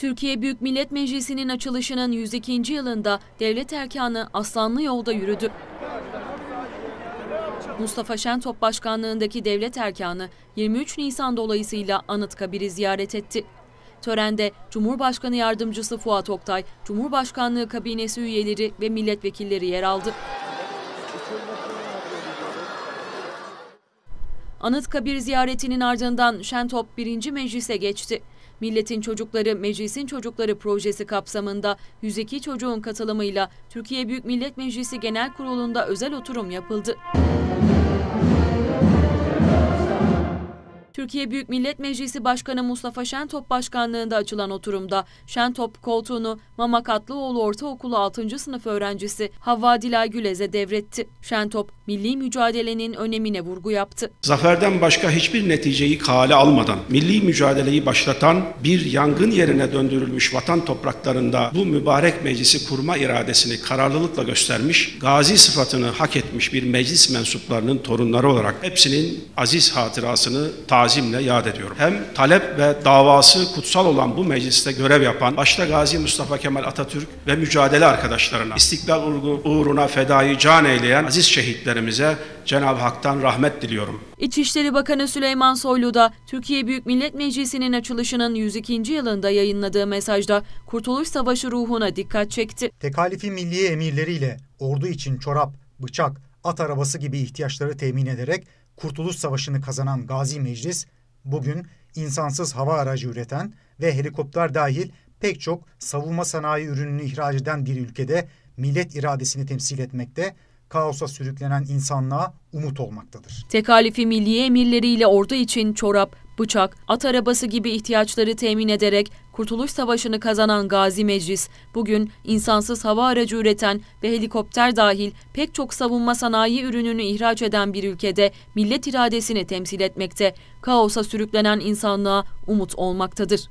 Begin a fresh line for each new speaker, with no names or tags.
Türkiye Büyük Millet Meclisi'nin açılışının 102. yılında devlet erkanı Aslanlı Yolda yürüdü. Mustafa Şentop başkanlığındaki devlet erkanı 23 Nisan dolayısıyla Anıtkabir'i ziyaret etti. Törende Cumhurbaşkanı Yardımcısı Fuat Oktay, Cumhurbaşkanlığı kabinesi üyeleri ve milletvekilleri yer aldı. Anıtkabir ziyaretinin ardından Şentop 1. Meclis'e geçti. Milletin Çocukları Meclisin Çocukları projesi kapsamında 102 çocuğun katılımıyla Türkiye Büyük Millet Meclisi Genel Kurulu'nda özel oturum yapıldı. Türkiye Büyük Millet Meclisi Başkanı Mustafa Şentop başkanlığında açılan oturumda Şentop koltuğunu Mama Katlıoğlu Ortaokulu 6. sınıf öğrencisi Havva Dilay Gülez'e devretti. Şentop, milli mücadelenin önemine vurgu yaptı.
Zaferden başka hiçbir neticeyi kale almadan milli mücadeleyi başlatan bir yangın yerine döndürülmüş vatan topraklarında bu mübarek meclisi kurma iradesini kararlılıkla göstermiş, gazi sıfatını hak etmiş bir meclis mensuplarının torunları olarak hepsinin aziz hatırasını tazimle yad ediyorum. Hem talep ve davası kutsal olan bu mecliste görev yapan başta Gazi Mustafa Kemal Atatürk ve mücadele arkadaşlarına, istiklal uğruna fedayı can eyleyen aziz şehitlerimize Cenab-ı Hak'tan rahmet diliyorum.
İçişleri Bakanı Süleyman Soylu da Türkiye Büyük Millet Meclisi'nin açılışının 102. yılında yayınladığı mesajda Kurtuluş Savaşı ruhuna dikkat çekti.
Tekalifi milliye emirleriyle ordu için çorap, bıçak, at arabası gibi ihtiyaçları temin ederek Kurtuluş Savaşı'nı kazanan Gazi Meclis, bugün insansız hava aracı üreten ve helikopter dahil pek çok savunma sanayi ürününü ihraç eden bir ülkede millet iradesini temsil etmekte, kaosa sürüklenen insanlığa umut olmaktadır.
Tekalifi milliye emirleriyle ordu için çorap, bıçak, at arabası gibi ihtiyaçları temin ederek Kurtuluş Savaşı'nı kazanan Gazi Meclis, bugün insansız hava aracı üreten ve helikopter dahil pek çok savunma sanayi ürününü ihraç eden bir ülkede millet iradesini temsil etmekte, kaosa sürüklenen insanlığa umut olmaktadır.